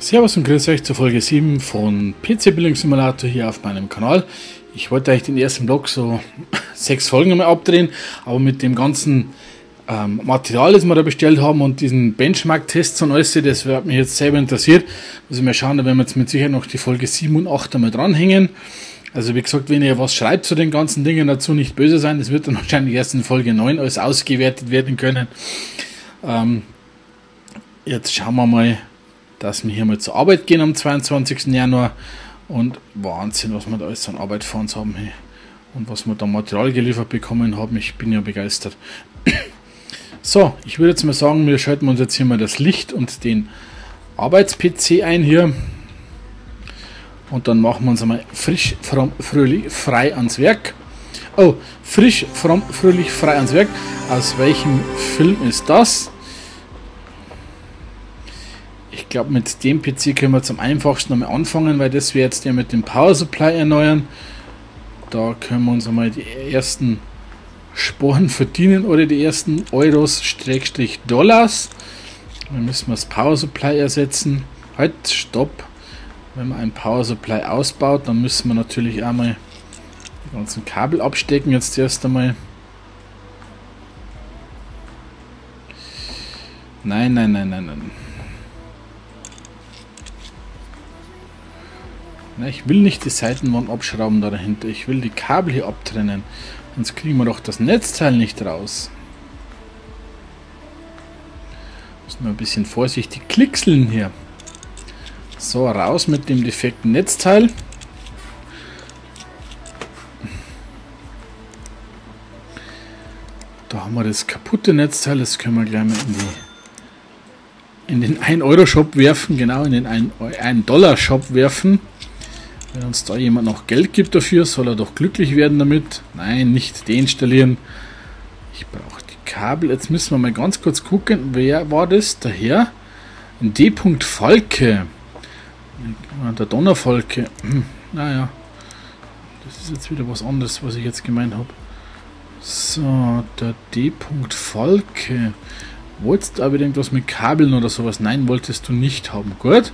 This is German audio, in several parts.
Servus und grüß euch zur Folge 7 von PC Bildungssimulator hier auf meinem Kanal. Ich wollte euch den ersten Blog so sechs Folgen einmal abdrehen, aber mit dem ganzen ähm, Material, das wir da bestellt haben und diesen Benchmark-Tests und alles, das hat mich jetzt selber interessiert. Muss ich mal schauen, da werden wir jetzt mit Sicherheit noch die Folge 7 und 8 einmal dranhängen. Also wie gesagt, wenn ihr was schreibt zu den ganzen Dingen dazu, nicht böse sein, das wird dann wahrscheinlich erst in Folge 9 alles ausgewertet werden können. Ähm, jetzt schauen wir mal, dass wir hier mal zur Arbeit gehen am 22. Januar. Und Wahnsinn, was wir da alles an Arbeit vor uns haben. Hey. Und was wir da Material geliefert bekommen haben. Ich bin ja begeistert. So, ich würde jetzt mal sagen, wir schalten uns jetzt hier mal das Licht und den Arbeits-PC ein hier. Und dann machen wir uns einmal frisch, fromm, fröhlich, frei ans Werk. Oh, frisch, fromm, fröhlich, frei ans Werk. Aus welchem Film ist das? Ich glaube, mit dem PC können wir zum einfachsten nochmal anfangen, weil das wir jetzt ja mit dem Power Supply erneuern. Da können wir uns einmal die ersten Sporen verdienen oder die ersten Euros Schrägstrich Dollars. Dann müssen wir das Power Supply ersetzen. Halt, stopp. Wenn man ein Power Supply ausbaut, dann müssen wir natürlich einmal die ganzen Kabel abstecken. Jetzt erst einmal. Nein, nein, nein, nein, nein. Ich will nicht die Seitenwand abschrauben da dahinter. Ich will die Kabel hier abtrennen. Sonst kriegen wir doch das Netzteil nicht raus. Müssen wir ein bisschen vorsichtig klickseln hier. So, raus mit dem defekten Netzteil. Da haben wir das kaputte Netzteil. Das können wir gleich mal in die in den 1-Euro-Shop werfen, genau in den 1-Dollar-Shop werfen. Wenn uns da jemand noch Geld gibt dafür, soll er doch glücklich werden damit. Nein, nicht deinstallieren. Ich brauche die Kabel. Jetzt müssen wir mal ganz kurz gucken, wer war das? Der Herr? D. Falke. Der Donnerfalke. Hm, naja. Das ist jetzt wieder was anderes, was ich jetzt gemeint habe. So, der D. Falke. Wolltest du aber irgendwas mit Kabeln oder sowas? Nein, wolltest du nicht haben. Gut.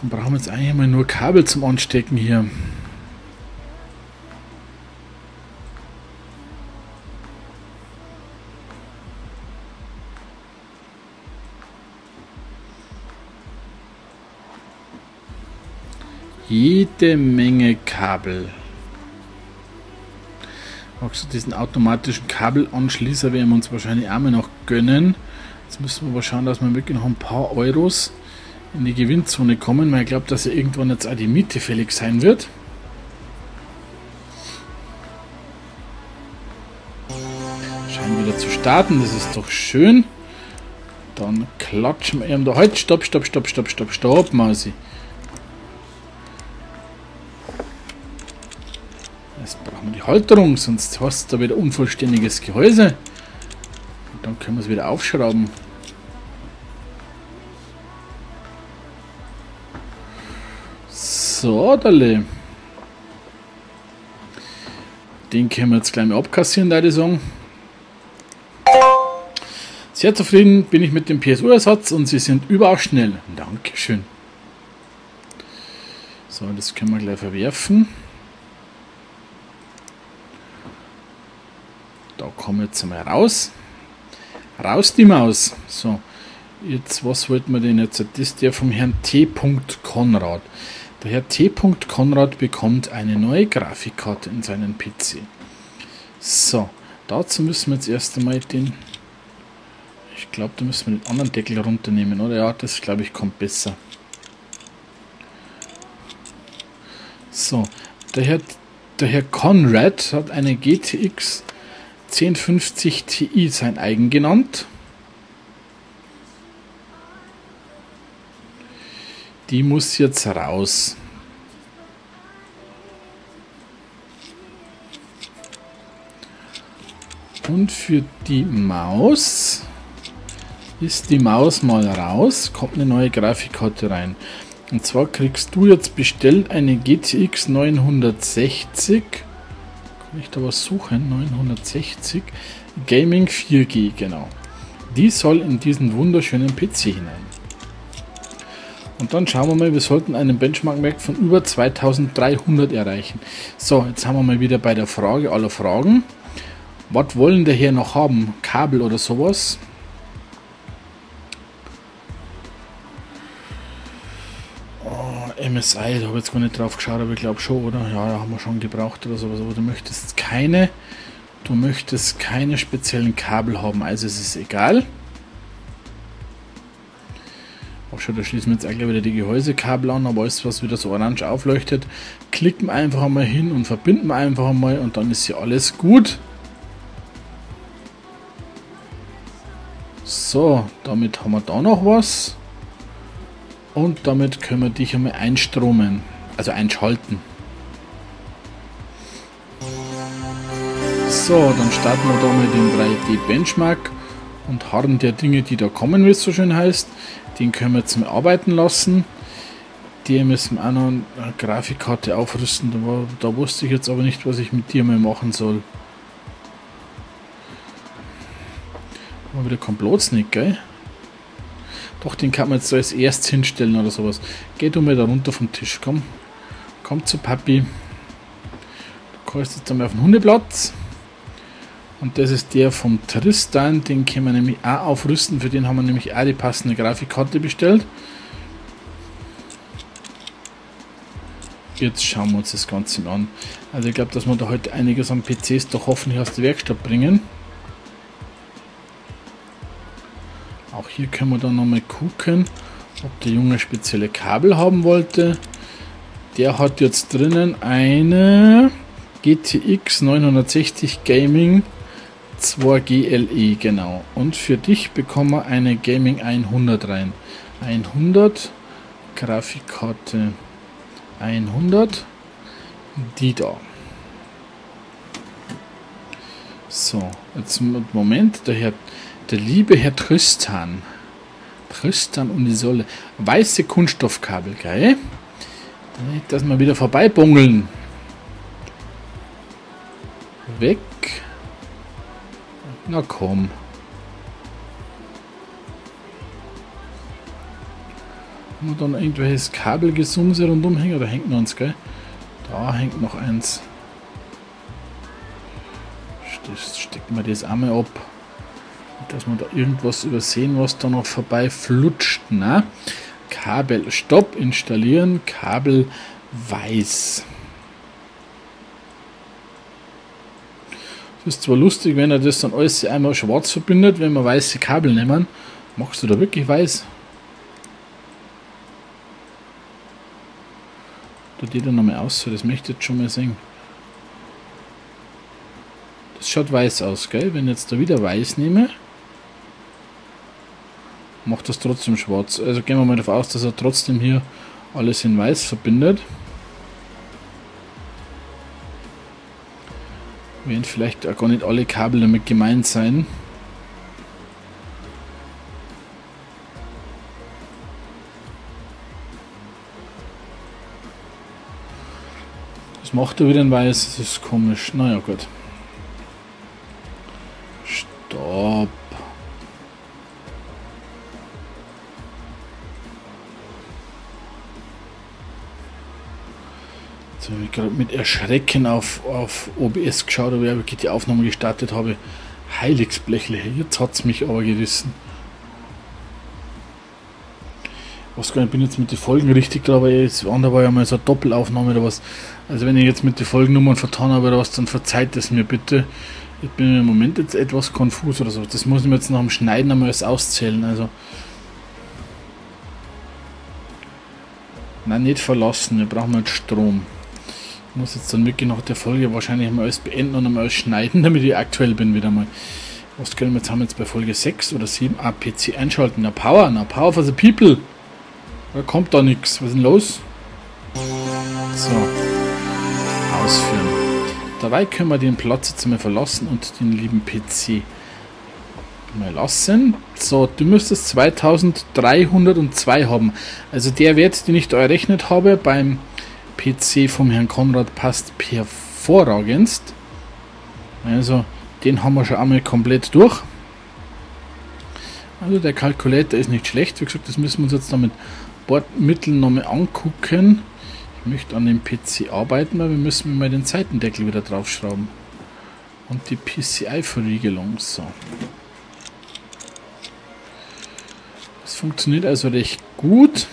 Dann brauchen wir jetzt eigentlich mal nur Kabel zum Anstecken hier. Jede Menge Kabel. Also diesen automatischen Kabelanschließer werden wir uns wahrscheinlich einmal noch gönnen. Jetzt müssen wir aber schauen, dass wir wirklich noch ein paar Euros in die Gewinnzone kommen, weil ich glaube, dass ja irgendwann jetzt auch die Miete fällig sein wird. Scheint wieder zu starten, das ist doch schön. Dann klatschen wir eben da. Halt, stopp, stopp, stopp, stopp, stopp, stopp, Mausi. Jetzt brauchen wir die Halterung, sonst hast du da wieder unvollständiges Gehäuse. Und dann können wir es wieder aufschrauben. So, Dale. Den können wir jetzt gleich mal abkassieren, da sagen. Sehr zufrieden bin ich mit dem PSU-Ersatz und sie sind überaus schnell. Dankeschön. So, das können wir gleich verwerfen. Da kommen wir jetzt mal raus. Raus die Maus. So, jetzt was wollten wir denn jetzt? Das ist der vom Herrn T. Konrad. Der Herr T. Konrad bekommt eine neue Grafikkarte in seinen PC. So, dazu müssen wir jetzt erst einmal den. Ich glaube, da müssen wir den anderen Deckel runternehmen, oder? Ja, das glaube ich kommt besser. So, der Herr, der Herr Conrad hat eine GTX 1050 Ti sein eigen genannt. Die muss jetzt raus. Und für die Maus ist die Maus mal raus, kommt eine neue Grafikkarte rein. Und zwar kriegst du jetzt bestellt eine GTX 960. Kann ich da was suchen? 960 Gaming 4G, genau. Die soll in diesen wunderschönen PC hinein. Und dann schauen wir mal, wir sollten einen Benchmark-Wert von über 2300 erreichen. So, jetzt haben wir mal wieder bei der Frage aller Fragen. Was wollen der hier noch haben? Kabel oder sowas? Oh, MSI, da habe ich jetzt gar nicht drauf geschaut, aber ich glaube schon, oder? Ja, da haben wir schon gebraucht oder sowas. Aber du möchtest keine, du möchtest keine speziellen Kabel haben, also es ist egal. Schon, da schließen wir jetzt eigentlich wieder die Gehäusekabel an, aber alles, was wieder so orange aufleuchtet, klicken wir einfach einmal hin und verbinden wir einfach einmal und dann ist hier alles gut. So, damit haben wir da noch was. Und damit können wir dich einmal einstromen, also einschalten. So, dann starten wir da mit dem 3D Benchmark und harren der Dinge, die da kommen, wie es so schön heißt. Den können wir zum Arbeiten lassen. Die müssen wir auch noch eine Grafikkarte aufrüsten. Da, war, da wusste ich jetzt aber nicht, was ich mit dir mal machen soll. Mal wieder komplett nicht, gell? Doch, den kann man jetzt als erstes hinstellen oder sowas. Geh du mal da runter vom Tisch, komm. Komm zu Papi. Du kannst jetzt einmal auf den Hundeplatz. Und das ist der vom Tristan, den können wir nämlich auch aufrüsten. Für den haben wir nämlich auch die passende Grafikkarte bestellt. Jetzt schauen wir uns das Ganze mal an. Also ich glaube, dass wir da heute einiges an PCs doch hoffentlich aus der Werkstatt bringen. Auch hier können wir dann nochmal gucken, ob der Junge spezielle Kabel haben wollte. Der hat jetzt drinnen eine GTX 960 Gaming 2 GLE, genau. Und für dich bekommen wir eine Gaming 100 rein. 100, Grafikkarte 100, die da. So, jetzt Moment, der, Herr, der liebe Herr Tristan. Tristan und die Solle. Weiße Kunststoffkabel, geil. Dass wir wieder vorbeibungeln. Weg. Na komm. Wir dann irgendwelches Kabelgesumse rundum hängen? Da hängt noch eins, gell? Da hängt noch eins. Stecken wir das einmal ab. Dass wir da irgendwas übersehen, was da noch vorbei flutscht. Na? Kabel Stopp installieren, Kabel weiß. Das ist zwar lustig, wenn er das dann alles einmal schwarz verbindet, wenn wir weiße Kabel nehmen. Machst du da wirklich weiß? Da die dann nochmal aus, das möchte ich jetzt schon mal sehen. Das schaut weiß aus, gell? Wenn ich jetzt da wieder weiß nehme, macht das trotzdem schwarz. Also gehen wir mal davon aus, dass er trotzdem hier alles in weiß verbindet. Werden vielleicht auch gar nicht alle Kabel damit gemeint sein. Das macht er wieder in weiß, das ist komisch. Naja, gut. Stopp. Habe ich gerade mit Erschrecken auf, auf OBS geschaut, aber ich die Aufnahme gestartet habe. Heiligsblechle, jetzt hat es mich aber gerissen. Nicht, bin jetzt mit den Folgen richtig da, aber jetzt andere war ja mal so eine Doppelaufnahme oder was. Also wenn ich jetzt mit den Folgennummern vertan habe oder was, dann verzeiht es mir bitte. Ich bin im Moment jetzt etwas konfus oder so. Das muss ich mir jetzt nach dem Schneiden einmal alles auszählen. Also. Nein, nicht verlassen, wir brauchen jetzt Strom. Ich muss jetzt dann wirklich nach der Folge wahrscheinlich mal alles beenden und einmal alles schneiden, damit ich aktuell bin wieder mal. Was können wir jetzt haben jetzt bei Folge 6 oder 7? Ah, einschalten. Na Power, na Power for the People. Da kommt da nichts. Was ist denn los? So. Ausführen. Dabei können wir den Platz jetzt mal verlassen und den lieben PC mal lassen. So, du müsstest 2302 haben. Also der Wert, den ich da errechnet habe beim PC vom Herrn Konrad passt hervorragendst. Also den haben wir schon einmal komplett durch. Also der Kalkulator ist nicht schlecht. Wie gesagt, das müssen wir uns jetzt noch mit Bordmitteln nochmal angucken. Ich möchte an dem PC arbeiten, weil wir müssen mal den Seitendeckel wieder draufschrauben. Und die PCI-Verriegelung. So. Das funktioniert also recht gut.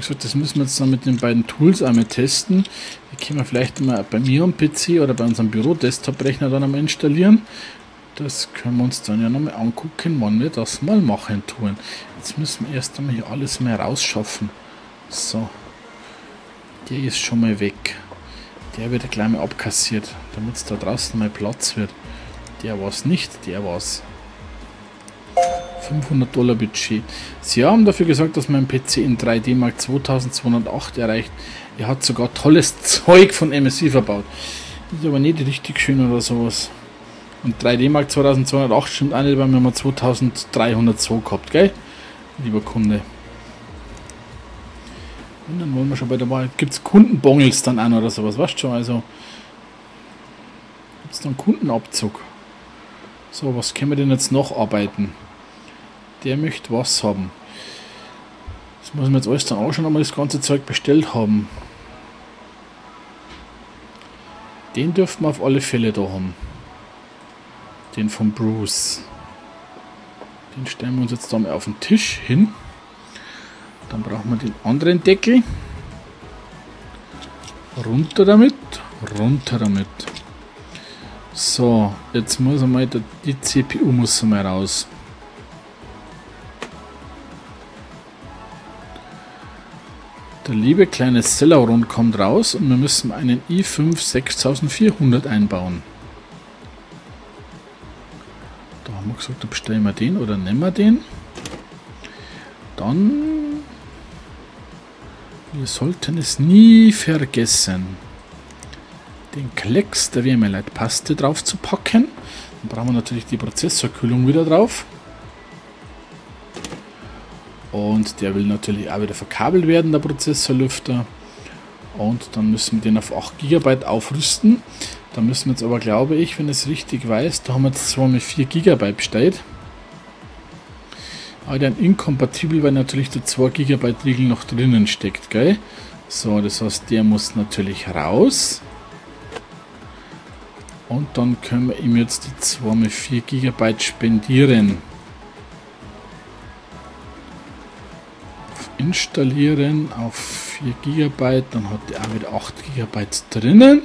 Gesagt, das müssen wir jetzt dann mit den beiden Tools einmal testen. Die können wir vielleicht mal bei mir am PC oder bei unserem Büro-Desktop-Rechner dann einmal installieren. Das können wir uns dann ja nochmal angucken, wann wir das mal machen tun. Jetzt müssen wir erst einmal hier alles mehr rausschaffen. So. Der ist schon mal weg. Der wird gleich mal abkassiert, damit es da draußen mal Platz wird. Der war es nicht, der war es. 500 Dollar Budget. Sie haben dafür gesagt, dass mein PC in 3D Mark 2208 erreicht. Er hat sogar tolles Zeug von MSI verbaut. Ist aber nicht richtig schön oder sowas. Und 3D Mark 2208 stimmt nicht, weil wir mal 2302 gehabt, gell? Lieber Kunde. Und dann wollen wir schon bei der Wahl. Gibt es Kundenbongels dann an oder sowas, weißt schon? Also gibt es dann Kundenabzug. So, was können wir denn jetzt noch arbeiten? Der möchte was haben. Das muss man jetzt alles dann auch schon einmal das ganze Zeug bestellt haben. Den dürften wir auf alle Fälle da haben. Den von Bruce. Den stellen wir uns jetzt da mal auf den Tisch hin. Dann brauchen wir den anderen Deckel. Runter damit, runter damit. So, jetzt muss einmal die CPU muss mal raus. Der liebe kleine Celeron kommt raus und wir müssen einen i5 6400 einbauen. Da haben wir gesagt, bestellen wir den oder nehmen wir den. Dann wir sollten es nie vergessen, den Klecks der Wärmeleitpaste drauf zu packen. Dann brauchen wir natürlich die Prozessorkühlung wieder drauf. Und der will natürlich auch wieder verkabelt werden, der Prozessorlüfter. Und dann müssen wir den auf 8 GB aufrüsten. Da müssen wir jetzt aber, glaube ich, wenn ich es richtig weiß, da haben wir jetzt zwar mit 4 GB bestellt. Aber dann inkompatibel, weil natürlich der 2 GB Riegel noch drinnen steckt, gell? So, das heißt, der muss natürlich raus. Und dann können wir ihm jetzt die 2 mit 4 GB spendieren. Installieren auf 4 GB, dann hat er wieder 8 GB drinnen.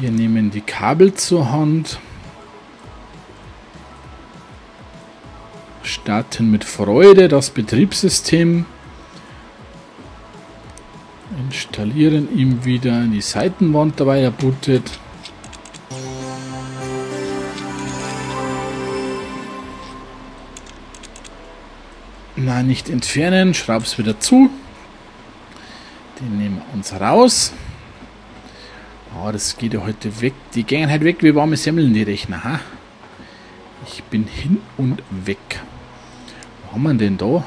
Wir nehmen die Kabel zur Hand. starten mit Freude das Betriebssystem, installieren ihm wieder die Seitenwand dabei, er bootet. Nein, nicht entfernen, schraub's wieder zu. Den nehmen wir uns raus. Oh, das geht ja heute weg. Die gehen halt weg wie warme Semmeln, die Rechner. Ha? Ich bin hin und weg haben wir denn da?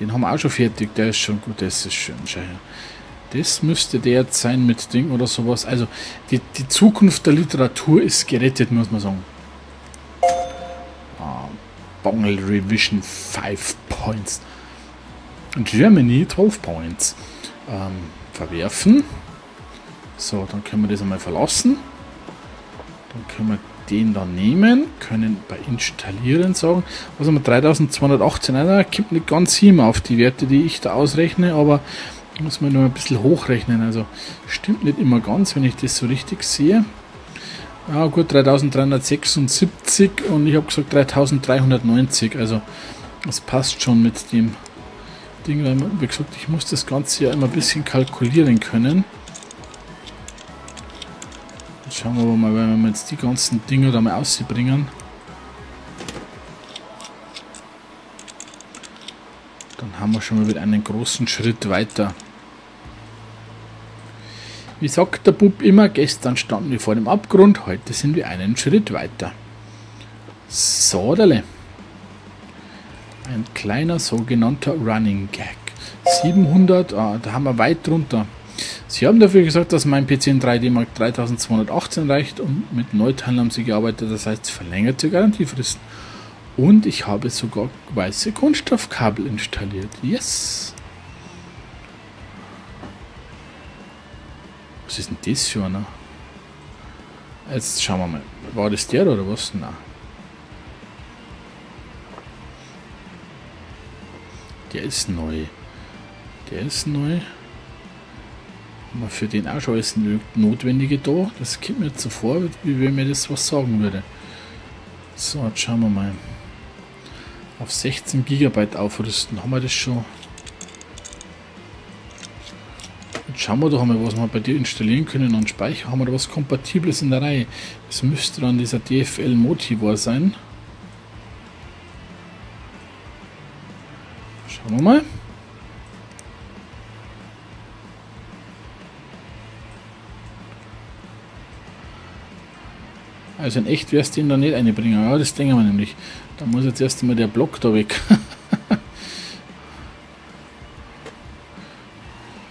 Den haben wir auch schon fertig. Der ist schon gut. Das ist schön. Das müsste der jetzt sein mit Ding oder sowas. Also die, die Zukunft der Literatur ist gerettet, muss man sagen. Bongle Revision 5 Points. Germany 12 Points. Ähm, verwerfen. So, dann können wir das einmal verlassen. Dann können wir den dann nehmen, können bei Installieren sagen, was haben wir 3218, also kommt nicht ganz hin auf die Werte, die ich da ausrechne, aber muss man nur ein bisschen hochrechnen, also stimmt nicht immer ganz, wenn ich das so richtig sehe. Ja gut, 3376 und ich habe gesagt 3390, also das passt schon mit dem Ding, weil wie gesagt, ich muss das Ganze ja immer ein bisschen kalkulieren können. Schauen wir mal, wenn wir jetzt die ganzen Dinger da mal ausbringen. Dann haben wir schon mal wieder einen großen Schritt weiter. Wie sagt der Bub immer, gestern standen wir vor dem Abgrund, heute sind wir einen Schritt weiter. Sodale. Ein kleiner sogenannter Running Gag. 700, ah, da haben wir weit drunter. Sie haben dafür gesagt, dass mein PC in 3D Mark 3218 reicht und mit Neuteilen haben sie gearbeitet, das heißt verlängerte Garantiefristen. Und ich habe sogar weiße Kunststoffkabel installiert. Yes! Was ist denn das für einer? Jetzt schauen wir mal. War das der oder was? Nein. Der ist neu. Der ist neu. Haben wir für den auch schon alles Notwendige da? Das kommt mir jetzt so wie wenn mir das was sagen würde. So, jetzt schauen wir mal. Auf 16 GB aufrüsten. Haben wir das schon? Schauen wir doch einmal, was wir bei dir installieren können an Speicher. Haben wir da was Kompatibles in der Reihe? Das müsste dann dieser DFL Motivor sein. Schauen wir mal. Also in echt wirst du ihn da nicht einbringen. Ja, das denken wir nämlich. Da muss jetzt erst einmal der Block da weg.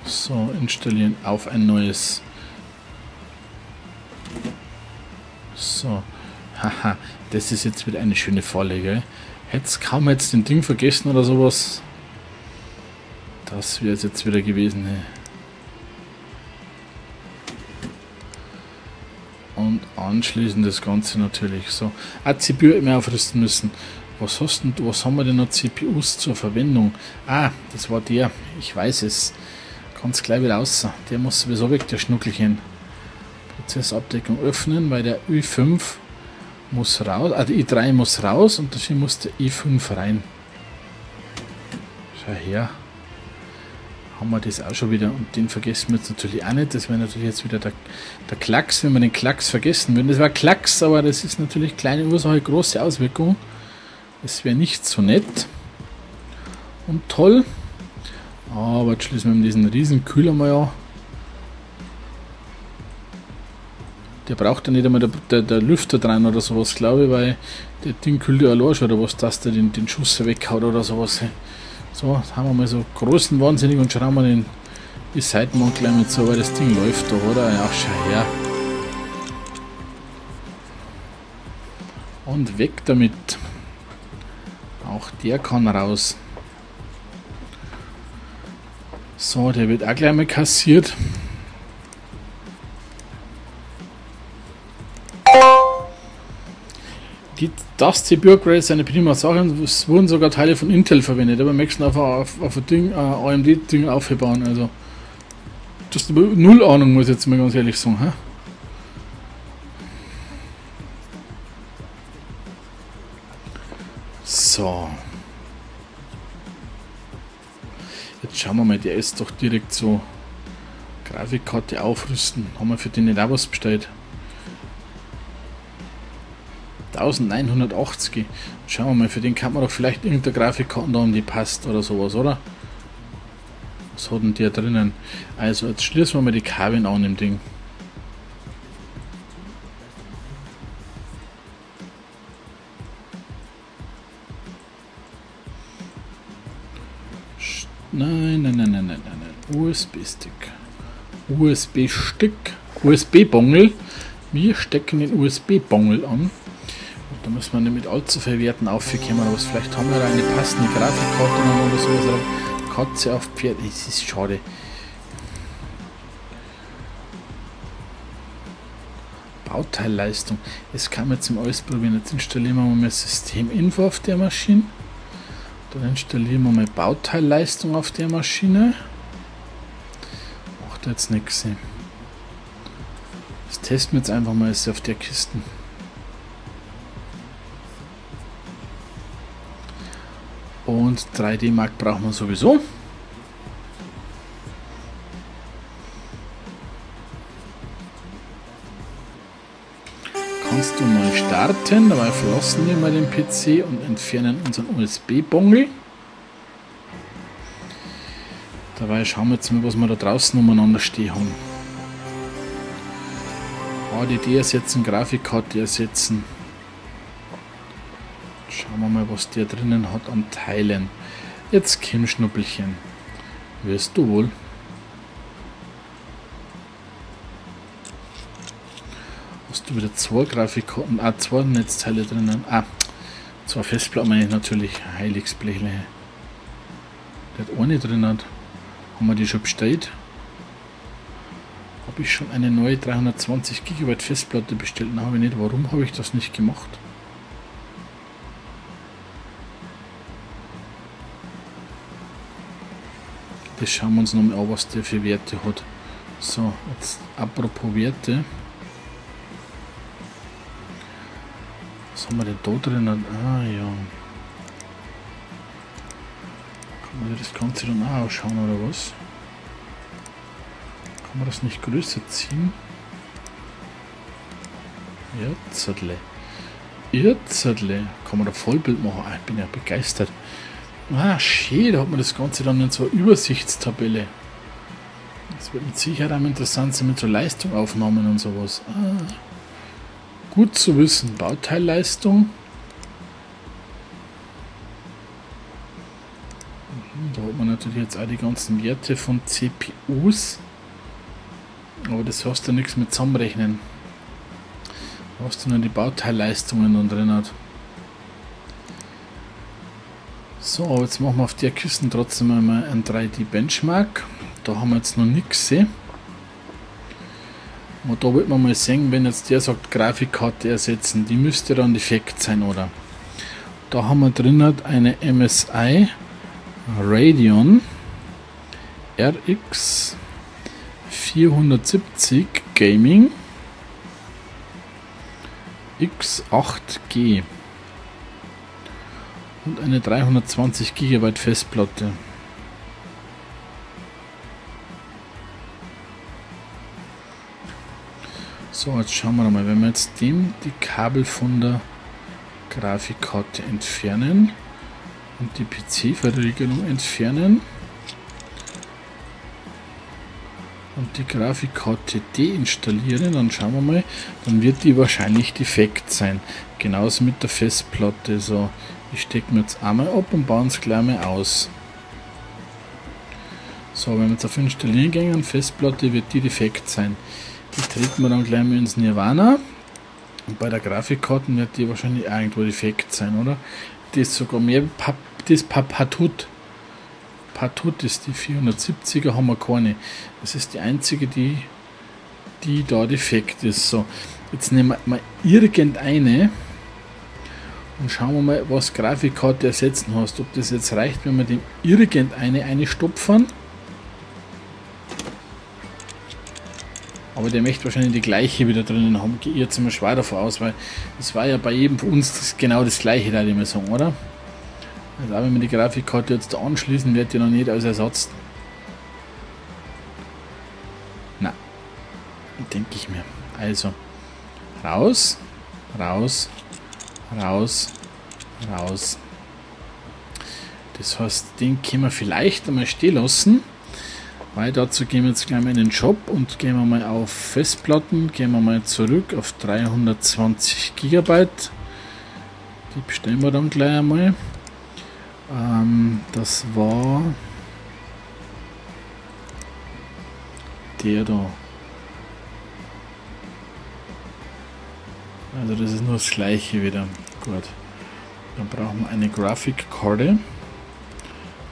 so, installieren auf ein neues. So. Haha, das ist jetzt wieder eine schöne Vorlage. Hätte kaum jetzt den Ding vergessen oder sowas. Das wäre es jetzt wieder gewesen. Hey. Und anschließend das Ganze natürlich so. Eine CPU immer aufrüsten müssen. Was hast denn, was haben wir denn noch CPUs zur Verwendung? Ah, das war der. Ich weiß es. Ganz gleich wieder raus. Der muss sowieso weg, der Schnuckelchen. Prozessabdeckung öffnen, weil der i5 muss raus, also der i3 muss raus und dafür muss der i5 rein. Schau her haben wir das auch schon wieder und den vergessen wir jetzt natürlich auch nicht. Das wäre natürlich jetzt wieder der, der Klacks, wenn wir den Klacks vergessen würden. Das war Klacks, aber das ist natürlich kleine Ursache, große Auswirkung. Das wäre nicht so nett und toll. Aber jetzt schließen wir diesen riesen Kühler mal an. Der braucht ja nicht einmal der, der, der, Lüfter dran oder sowas, glaube ich, weil der Ding kühlt ja allein schon oder was, dass der den, den Schuss weghaut oder sowas. So, haben wir mal so großen Wahnsinnig und schrauben wir den die Seitenwand gleich mit so, weil das Ding läuft doch, oder? Ja, schau her. Und weg damit. Auch der kann raus. So, der wird auch gleich mal kassiert. Die, das CPU-Upgrade ist eine prima Sache. Es wurden sogar Teile von Intel verwendet, aber nächsten auf, auf, auf ein Ding, äh, AMD-Ding aufbauen. Also, das ist null Ahnung, muss ich jetzt mal ganz ehrlich sagen. Hä? So. Schauen wir mal, der ist doch direkt so. Grafikkarte aufrüsten. Haben wir für den nicht auch was bestellt? 1980. Schauen wir mal, für den kann man doch vielleicht irgendeine Grafikkarte da die passt oder sowas, oder? Was hat denn der drinnen? Also, jetzt schließen wir mal die Kabel an im Ding. Nein, nein, nein, nein, nein, nein. USB-Stick. USB-Stick. USB-Bongel. Wir stecken den USB-Bongel an. Da müssen wir nicht mit allzu viel Werten aufkommen, aber vielleicht haben wir da eine passende Grafikkarte oder sowas. Katze auf Pferd, es ist schade. Bauteilleistung. Das kann man zum Ausprobieren. Jetzt installieren wir mal Systeminfo auf der Maschine. Dann installieren wir mal Bauteilleistung auf der Maschine. Macht jetzt nichts. Das testen wir jetzt einfach mal auf der Kiste. Und 3D Mark braucht man sowieso. Starten. Dabei verlassen wir mal den PC und entfernen unseren USB-Bongel. Dabei schauen wir jetzt mal, was wir da draußen umeinander stehen haben. HDD ersetzen, Grafikkarte ersetzen. Schauen wir mal, was der drinnen hat an Teilen. Jetzt Kim Schnuppelchen. Wirst du wohl. Du wieder zwei Grafikkarten, ah, zwei Netzteile drinnen. Ah, zwei Festplatten meine ich natürlich. Heiligsblechle. Der hat eine drin hat. Haben wir die schon bestellt? Habe ich schon eine neue 320 GB Festplatte bestellt? Nein, habe ich nicht. Warum habe ich das nicht gemacht? Das schauen wir uns nochmal an, was der für Werte hat. So, jetzt apropos Werte. Was haben wir denn da drin? Ah ja. Kann man das Ganze dann auch ausschauen oder was? Kann man das nicht größer ziehen? Irrzertle. Irrzertle. Kann man da Vollbild machen? Ah, ich bin ja begeistert. Ah, schön, da hat man das Ganze dann in so einer Übersichtstabelle. Das wird mit Sicherheit auch interessant sein mit so Leistungaufnahmen und sowas. Ah, gut zu wissen. Bauteilleistung. Mhm, da hat man natürlich jetzt auch die ganzen Werte von CPUs. Aber das hast du nichts mit zusammenrechnen. Da hast du nur die Bauteilleistungen drin hat. So, jetzt machen wir auf der Kiste trotzdem einmal ein 3D-Benchmark. Da haben wir jetzt noch nichts gesehen. Und da wird man mal sehen, wenn jetzt der sagt, Grafikkarte ersetzen, die müsste dann defekt sein, oder? Da haben wir drin eine MSI Radeon RX 470 Gaming X8G und eine 320 GB Festplatte. So, jetzt schauen wir mal, wenn wir jetzt dem die Kabel von der Grafikkarte entfernen und die PC-Verriegelung entfernen und die Grafikkarte deinstallieren, dann schauen wir mal, dann wird die wahrscheinlich defekt sein. Genauso mit der Festplatte. So, ich stecke mir jetzt einmal ab und baue es gleich mal aus. So, wenn wir jetzt auf Installieren gehen, Festplatte wird die defekt sein. Die treten wir dann gleich mal ins Nirvana. Und bei der Grafikkarte wird die wahrscheinlich irgendwo defekt sein, oder? Die ist sogar mehr, das Papatut. Patut ist die 470er, haben wir keine. Das ist die einzige, die, die da defekt ist. So, jetzt nehmen wir mal irgendeine und schauen wir mal, was Grafikkarte ersetzen hast. Ob das jetzt reicht, wenn wir dem irgendeine eine stopfen. Aber der möchte wahrscheinlich die gleiche wieder drinnen haben. Gehe jetzt mal schwer davon aus, weil das war ja bei jedem von uns das, genau das gleiche, da ich mal sagen, oder? Also auch wenn wir die Grafikkarte jetzt da anschließen, wird die noch nicht als Ersatz. Na, denke ich mir. Also, raus, raus, raus, raus. Das heißt, den können wir vielleicht einmal stehen lassen. Weil dazu gehen wir jetzt gleich mal in den Shop und gehen wir mal auf Festplatten, gehen wir mal zurück auf 320 GB. Die bestellen wir dann gleich einmal. Ähm, das war der da. Also das ist nur das gleiche wieder. Gut. Dann brauchen wir eine Grafikkarte.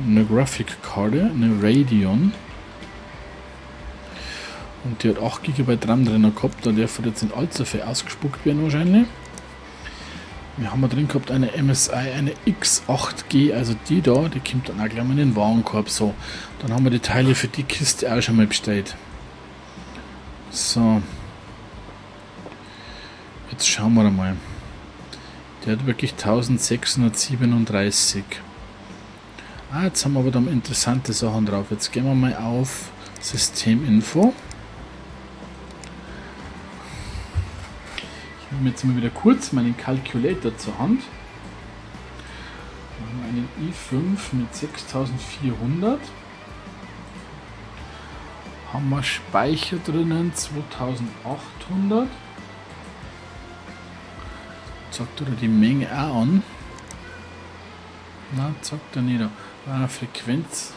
Eine Grafikkarte, eine Radeon. Und die hat 8 GB RAM drin gehabt, da darf jetzt nicht allzu viel ausgespuckt werden wahrscheinlich. Wir haben drin gehabt eine MSI, eine X8G, also die da, die kommt dann auch gleich mal in den Warenkorb. So, dann haben wir die Teile für die Kiste auch schon mal bestellt. So. Jetzt schauen wir mal. Der hat wirklich 1637. Ah, jetzt haben wir aber dann interessante Sachen drauf. Jetzt gehen wir mal auf Systeminfo. habe jetzt mal wieder kurz meinen Calculator zur Hand. Wir haben einen i5 mit 6400. Haben wir Speicher drinnen 2800. Zockt er die Menge auch an? Na, zockt er nieder. Bei einer Frequenz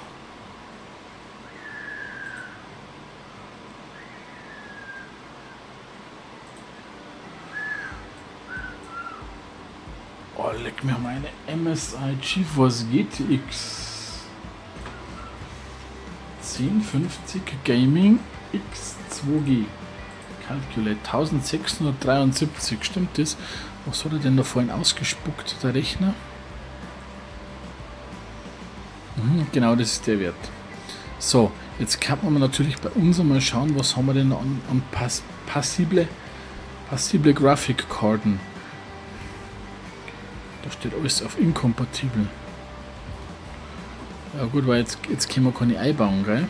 Leck mir meine MSI GeForce GTX 1050 Gaming X2G Calculate 1673, stimmt das? Was hat er denn da vorhin ausgespuckt, der Rechner? Mhm, genau, das ist der Wert. So, jetzt kann man natürlich bei uns einmal schauen, was haben wir denn an, an pass passible, passible Grafikkarten. Da steht alles auf inkompatibel. Ja gut, weil jetzt, jetzt können wir keine einbauen, gell?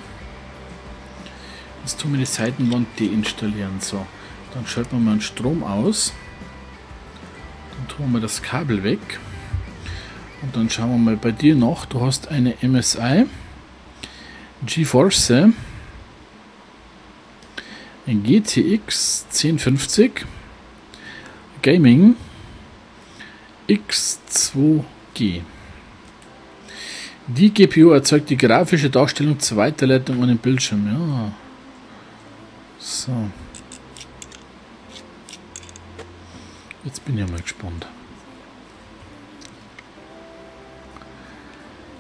Jetzt tun wir die Seitenwand deinstallieren. So, dann schalten wir mal den Strom aus. Dann tun wir das Kabel weg. Und dann schauen wir mal bei dir noch. Du hast eine MSI GeForce ein GTX 1050 Gaming X2G. Die GPU erzeugt die grafische Darstellung zur Weiterleitung an den Bildschirm. Ja. So. Jetzt bin ich mal gespannt.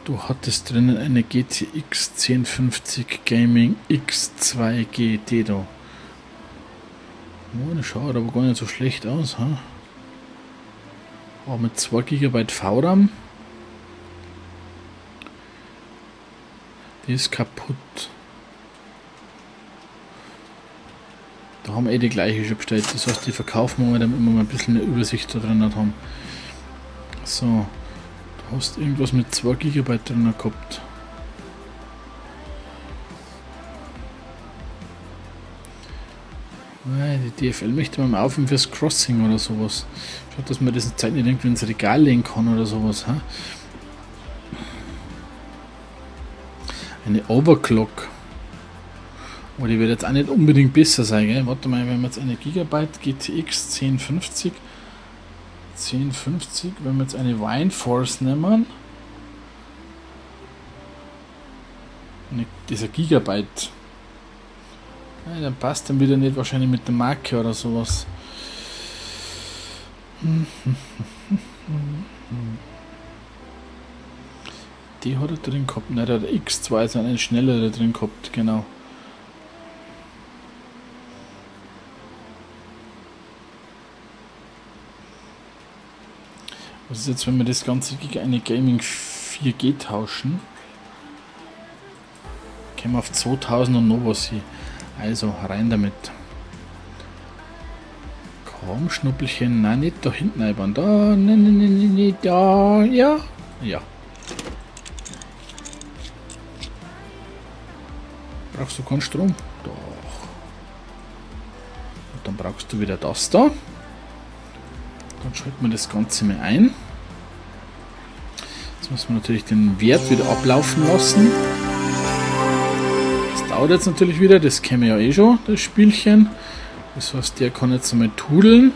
Du hattest drinnen eine GTX 1050 Gaming X2G Dedo. Oh, das schaut aber gar nicht so schlecht aus, ha? Oh, mit 2 GB VRAM. Die ist kaputt. Da haben wir eh die gleiche schon bestellt. Das heißt, die verkaufen wir, damit wir mal ein bisschen eine Übersicht da drin haben. So. Du hast irgendwas mit 2 GB drin gehabt. Die DFL möchte man mal aufnehmen fürs Crossing oder sowas. Schaut, dass man das Zeit nicht irgendwie ins Regal legen kann oder sowas. Ha? Eine Overclock. Aber die wird jetzt auch nicht unbedingt besser sein. Gell? Warte mal, wenn wir jetzt eine Gigabyte GTX 1050 1050, wenn wir jetzt eine Wineforce nehmen, dieser Gigabyte ja, dann passt dann wieder nicht wahrscheinlich mit der Marke oder sowas. Die hat er drin gehabt. Nein, der hat X2 ist einen schnellere drin gehabt, genau. Was ist jetzt, wenn wir das Ganze gegen eine Gaming 4G tauschen? Kämen auf 2000 und noch was hier. Also rein damit. Komm, Schnuppelchen. Nein, nicht da hinten einbauen. Da, nein, nein, nein, nein, da. Ja. Ja. Brauchst du keinen Strom? Doch. Und dann brauchst du wieder das da. Dann schalten wir das Ganze mal ein. Jetzt müssen wir natürlich den Wert wieder ablaufen lassen jetzt natürlich wieder, das kennen wir ja eh schon, das Spielchen. Das heißt, der kann jetzt einmal tudeln.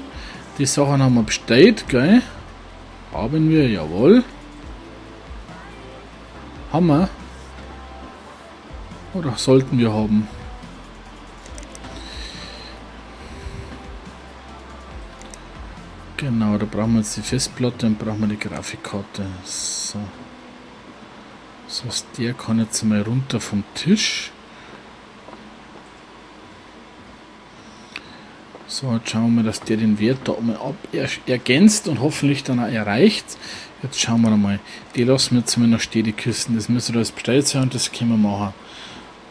Die Sachen haben wir bestellt, gell? Haben wir, jawohl. Haben wir? Oder sollten wir haben? Genau, da brauchen wir jetzt die Festplatte und brauchen wir die Grafikkarte. So. Das heißt, der kann jetzt mal runter vom Tisch. So, jetzt schauen wir, dass der den Wert da oben ab ergänzt und hoffentlich dann auch erreicht. Jetzt schauen wir mal. Die lassen wir jetzt mal noch stehen, die Kisten. Das müsste da bestellt sein und das können wir machen.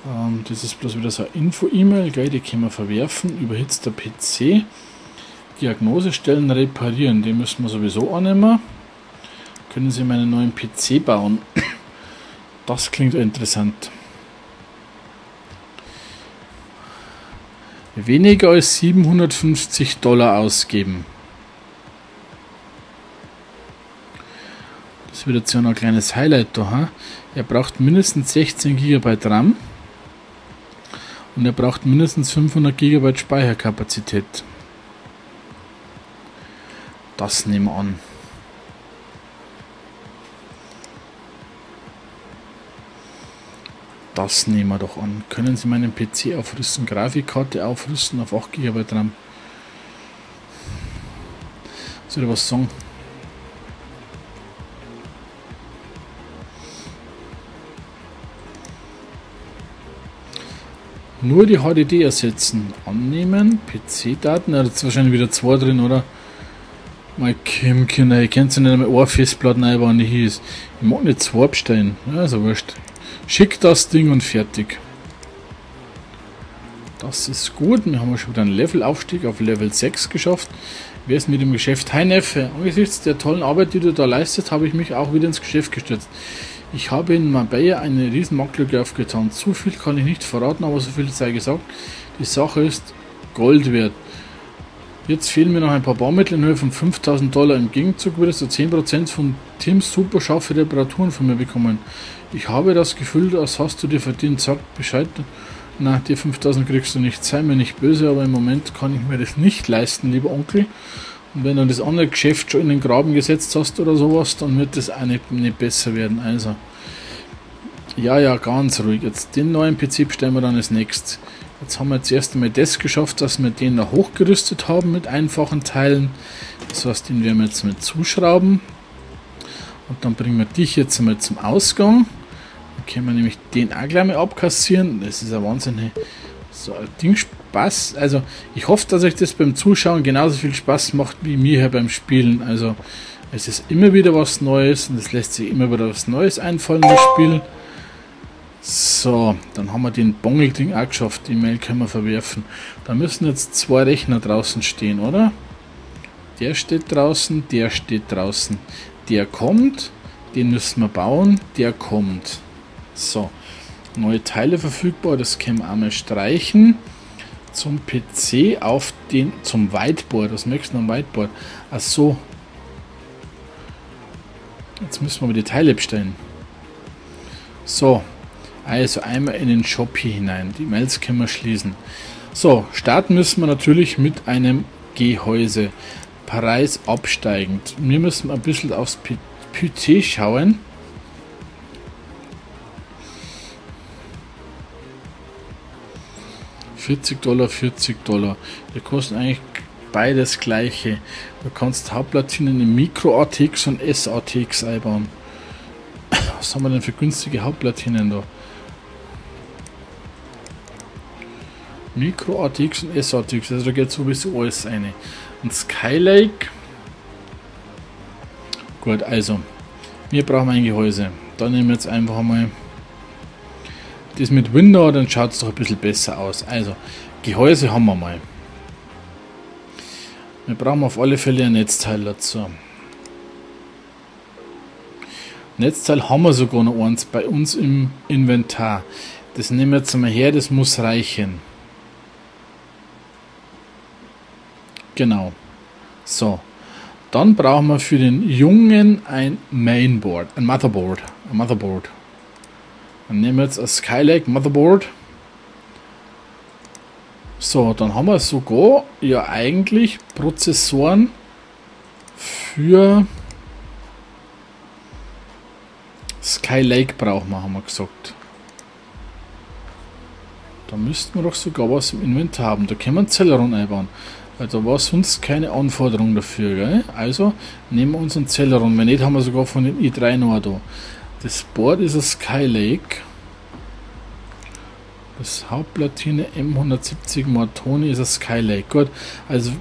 Ähm, das ist bloß wieder so eine Info-E-Mail, die können wir verwerfen. Überhitzter PC. Diagnose stellen, reparieren. Den müssen wir sowieso annehmen. Können Sie meinen neuen PC bauen? Das klingt interessant. Weniger als 750 Dollar ausgeben. Das wird jetzt ja noch ein kleines Highlight da. Ha? Er braucht mindestens 16 GB RAM und er braucht mindestens 500 GB Speicherkapazität. Das nehmen wir an. Das nehmen wir doch an. Können Sie meinen PC aufrüsten? Grafikkarte aufrüsten auf 8 GB RAM. Soll ich was sagen? Nur die HDD ersetzen. Annehmen. PC-Daten. Da ist wahrscheinlich wieder zwei drin, oder? Mein Kimkinder, ich kenne nicht einmal eine Festplatte einbauen, die hier ist. Ich mag nicht zwei bestellen. Ja, also wurscht. Schick das Ding und fertig. Das ist gut. Wir haben schon wieder einen Levelaufstieg auf Level 6 geschafft. Wer ist mit dem Geschäft? Hi Neffe, angesichts der tollen Arbeit, die du da leistest, habe ich mich auch wieder ins Geschäft gestürzt. Ich habe in Marbella eine riesen Marktlücke aufgetan. Zu viel kann ich nicht verraten, aber so viel sei gesagt. Die Sache ist Gold wert. Jetzt fehlen mir noch ein paar Baumittel in Höhe von 5000 Dollar. Im Gegenzug würdest du 10% von Tims super scharfe Reparaturen von mir bekommen. Ich habe das Gefühl, das hast du dir verdient. Sag Bescheid. Na, die 5000 kriegst du nicht. Sei mir nicht böse, aber im Moment kann ich mir das nicht leisten, lieber Onkel. Und wenn du das andere Geschäft schon in den Graben gesetzt hast oder sowas, dann wird das auch nicht, nicht besser werden. Also, ja, ja, ganz ruhig. Jetzt den neuen PC bestellen wir dann als nächstes. Jetzt haben wir jetzt erst einmal das geschafft, dass wir den noch hochgerüstet haben mit einfachen Teilen. Das heißt, den werden wir jetzt mit zuschrauben. Und dann bringen wir dich jetzt einmal zum Ausgang. Dann können wir nämlich den auch gleich mal abkassieren. Das ist ein Wahnsinn. So ein Ding Spaß. Also ich hoffe, dass euch das beim Zuschauen genauso viel Spaß macht wie mir hier beim Spielen. Also es ist immer wieder was Neues und es lässt sich immer wieder was Neues einfallen, das Spiel. So, dann haben wir den Bongelding auch geschafft. Die Mail können wir verwerfen. Da müssen jetzt zwei Rechner draußen stehen, oder? Der steht draußen, der steht draußen. Der kommt, den müssen wir bauen, der kommt. So, neue Teile verfügbar, das können wir einmal streichen. Zum PC auf den, zum Whiteboard. Was möchtest du am Whiteboard? Ach so. Jetzt müssen wir die Teile bestellen. So, also einmal in den Shop hier hinein. Die Mails können wir schließen. So, starten müssen wir natürlich mit einem Gehäuse. Preis absteigend. Wir müssen ein bisschen aufs Budget schauen. ...40 Dollar, 40 Dollar. Die kosten eigentlich beides gleiche. Du kannst Hauptplatinen in Micro-ATX und S-ATX einbauen. Was haben wir denn für günstige Hauptplatinen da? Micro ATX und SATX, also da geht sowieso alles eine. Und Skylake. Gut, also. Wir brauchen ein Gehäuse. Dann nehmen wir jetzt einfach mal das mit Window, dann schaut es doch ein bisschen besser aus. Also, Gehäuse haben wir mal. Wir brauchen auf alle Fälle ein Netzteil dazu. Netzteil haben wir sogar noch eins bei uns im Inventar. Das nehmen wir jetzt mal her, das muss reichen. Genau. So. Dann brauchen wir für den Jungen ein Mainboard, ein Motherboard. Ein Motherboard. Dann nehmen wir jetzt ein Skylake Motherboard. So, dann haben wir sogar ja eigentlich Prozessoren für Skylake brauchen wir, haben wir gesagt. Da müssten wir doch sogar was im Inventar haben. Da können wir einen Celeron einbauen. Also war sonst keine Anforderung dafür. Gell? Also nehmen wir unseren Celeron. Wenn nicht, haben wir sogar von den i3 noch da. Das Board ist ein Skylake. Das Hauptplatine M170 Martoni ist ein Skylake. Gut, also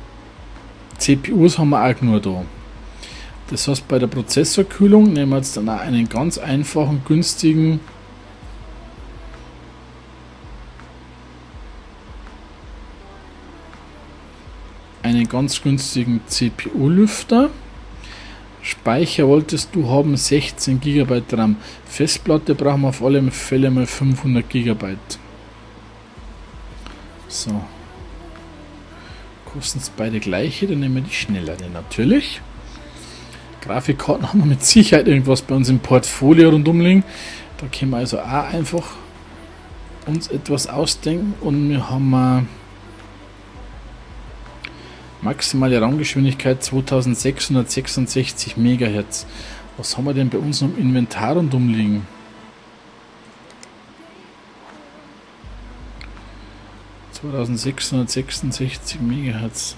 CPUs haben wir auch nur da. Das heißt, bei der Prozessorkühlung nehmen wir jetzt dann auch einen ganz einfachen, günstigen einen ganz günstigen CPU-Lüfter. Speicher wolltest du haben 16 GB RAM. Festplatte brauchen wir auf alle Fälle mal 500 GB. So. Kosten es beide gleiche, dann nehmen wir die schnellere natürlich. Grafikkarten haben wir mit Sicherheit irgendwas bei uns im Portfolio rundum liegen. Da können wir also auch einfach uns etwas ausdenken und wir haben Maximale Raumgeschwindigkeit 2666 MHz. Was haben wir denn bei uns im Inventar und umliegen? Zweitausendsechshundertsechsundsechzig Megahertz.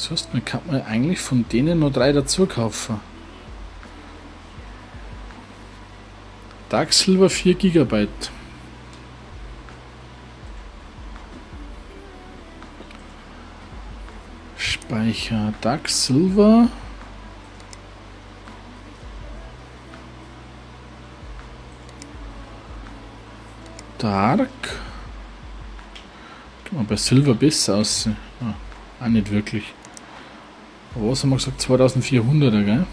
Das heißt, man kann man eigentlich von denen nur drei dazu kaufen. Dark Silver 4 GB. Speicher Dark Silver. Dark. Kann man bei Silver besser aussehen. Ah, nicht wirklich. Was haben wir gesagt? 2400er, gell?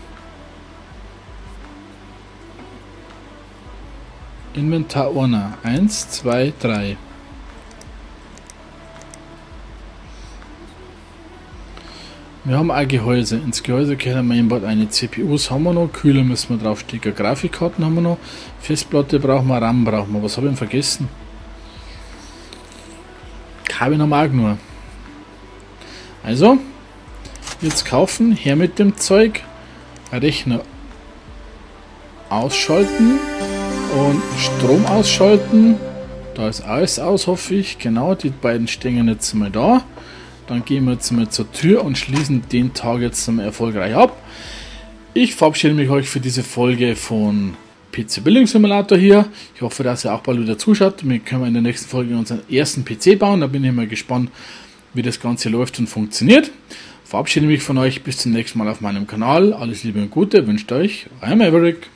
Inventar Ordner 1, 2, 3. Wir haben ein Gehäuse. Ins Gehäuse können wir Mainboard eine CPUs haben wir noch, Kühler müssen wir draufstecken, Grafikkarten haben wir noch, Festplatte brauchen wir, RAM brauchen wir. Was habe ich denn vergessen? Kabel noch mag nur. Also, jetzt kaufen, her mit dem Zeug, Rechner ausschalten und Strom ausschalten. Da ist alles aus, hoffe ich. Genau, die beiden stehen jetzt mal da. Dann gehen wir jetzt mal zur Tür und schließen den Tag jetzt mal erfolgreich ab. Ich verabschiede mich euch für diese Folge von PC Building Simulator hier. Ich hoffe, dass ihr auch bald wieder zuschaut. Wir können in der nächsten Folge unseren ersten PC bauen. Da bin ich mal gespannt, wie das Ganze läuft und funktioniert. Verabschiede mich von euch. Bis zum nächsten Mal auf meinem Kanal. Alles Liebe und Gute. Wünscht euch euer Maverick.